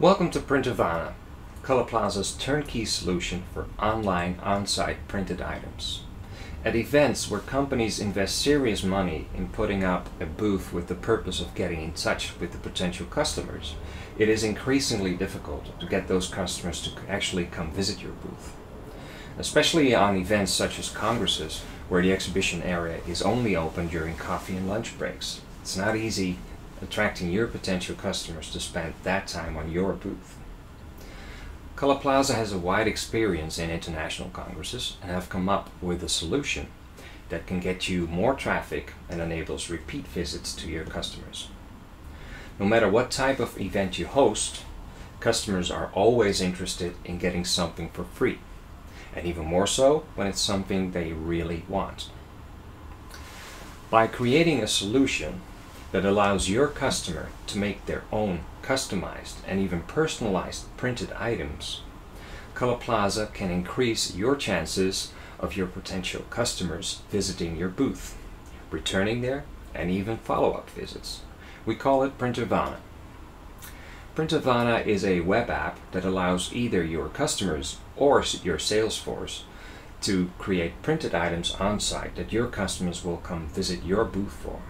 Welcome to PrinterVana, ColorPlaza's turnkey solution for online on-site printed items. At events where companies invest serious money in putting up a booth with the purpose of getting in touch with the potential customers, it is increasingly difficult to get those customers to actually come visit your booth. Especially on events such as congresses, where the exhibition area is only open during coffee and lunch breaks. It's not easy attracting your potential customers to spend that time on your booth. Color Plaza has a wide experience in international congresses and have come up with a solution that can get you more traffic and enables repeat visits to your customers. No matter what type of event you host, customers are always interested in getting something for free, and even more so when it's something they really want. By creating a solution that allows your customer to make their own customized and even personalized printed items, ColorPlaza can increase your chances of your potential customers visiting your booth, returning there, and even follow-up visits. We call it PrinterVana. PrinterVana is a web app that allows either your customers or your sales force to create printed items on site that your customers will come visit your booth for.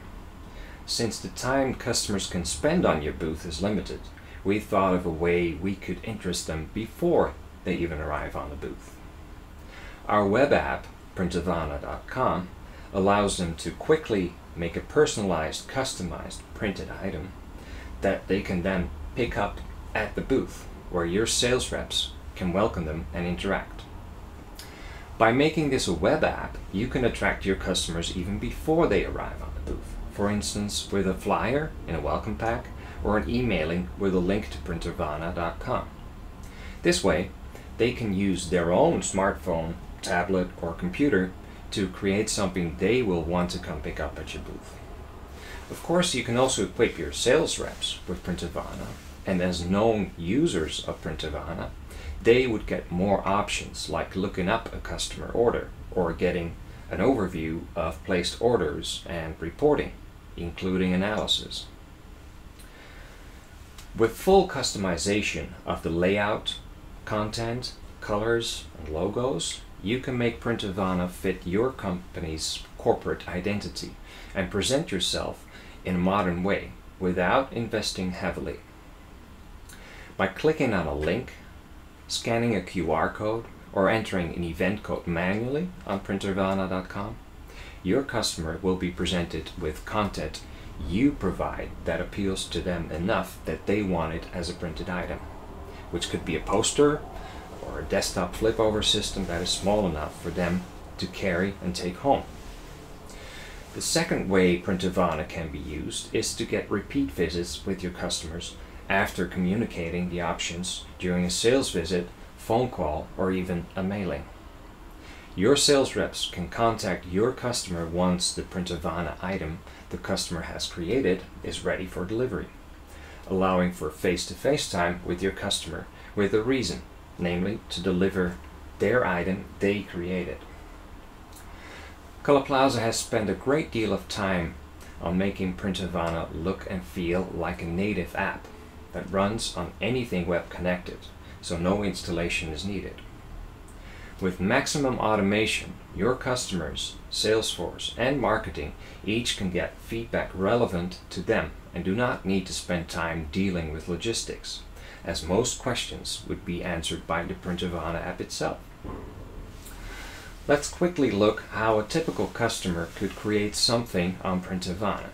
Since the time customers can spend on your booth is limited, we thought of a way we could interest them before they even arrive on the booth. Our web app, printervana.com, allows them to quickly make a personalized, customized printed item that they can then pick up at the booth where your sales reps can welcome them and interact. By making this a web app, you can attract your customers even before they arrive on the booth for instance with a flyer in a welcome pack or an emailing with a link to printervana.com. This way, they can use their own smartphone, tablet, or computer to create something they will want to come pick up at your booth. Of course, you can also equip your sales reps with PrinterVana, and as known users of PrinterVana, they would get more options like looking up a customer order or getting an overview of placed orders and reporting including analysis. With full customization of the layout, content, colors, and logos, you can make PrinterVana fit your company's corporate identity and present yourself in a modern way without investing heavily. By clicking on a link, scanning a QR code, or entering an event code manually on printervana.com, your customer will be presented with content you provide that appeals to them enough that they want it as a printed item, which could be a poster or a desktop flip over system that is small enough for them to carry and take home. The second way PrinterVana can be used is to get repeat visits with your customers after communicating the options during a sales visit, phone call, or even a mailing. Your sales reps can contact your customer once the PrinterVana item the customer has created is ready for delivery, allowing for face-to-face time with your customer with a reason, namely to deliver their item they created. ColorPlaza has spent a great deal of time on making PrinterVana look and feel like a native app that runs on anything web connected, so no installation is needed. With maximum automation, your customers, Salesforce, and marketing each can get feedback relevant to them and do not need to spend time dealing with logistics, as most questions would be answered by the PrinterVana app itself. Let's quickly look how a typical customer could create something on PrinterVana.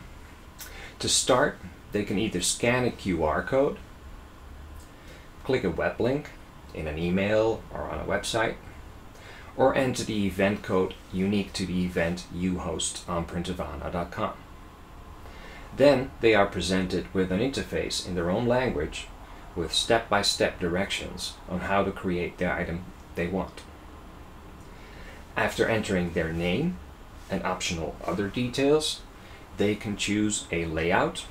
To start, they can either scan a QR code, click a web link in an email or on a website, or enter the event code unique to the event you host on printervana.com. Then they are presented with an interface in their own language with step-by-step -step directions on how to create the item they want. After entering their name and optional other details, they can choose a layout,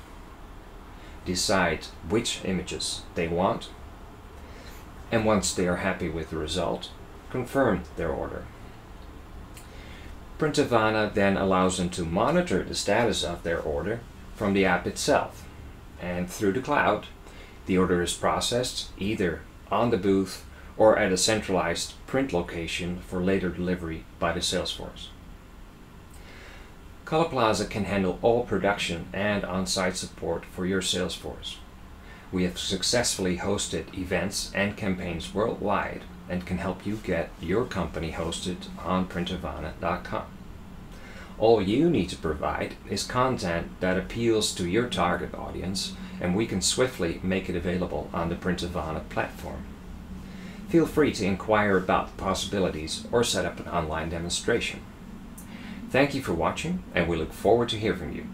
decide which images they want, and once they are happy with the result, confirmed their order. PrinterVana then allows them to monitor the status of their order from the app itself. And through the cloud, The order is processed either on the booth or at a centralized print location for later delivery by the sales force. Color Plaza can handle all production and on-site support for your sales force. We have successfully hosted events and campaigns worldwide and can help you get your company hosted on printervana.com. All you need to provide is content that appeals to your target audience, and we can swiftly make it available on the PrinterVana platform. Feel free to inquire about the possibilities or set up an online demonstration. Thank you for watching, and we look forward to hearing from you.